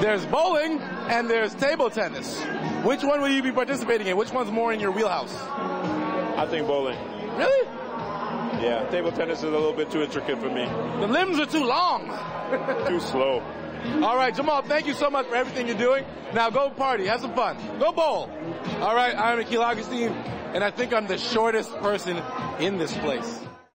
There's bowling and there's table tennis. Which one will you be participating in? Which one's more in your wheelhouse? I think bowling. Really? Yeah, table tennis is a little bit too intricate for me. The limbs are too long. too slow. All right, Jamal, thank you so much for everything you're doing. Now go party, have some fun. Go bowl. All right, I'm Akil Augustine, and I think I'm the shortest person in this place.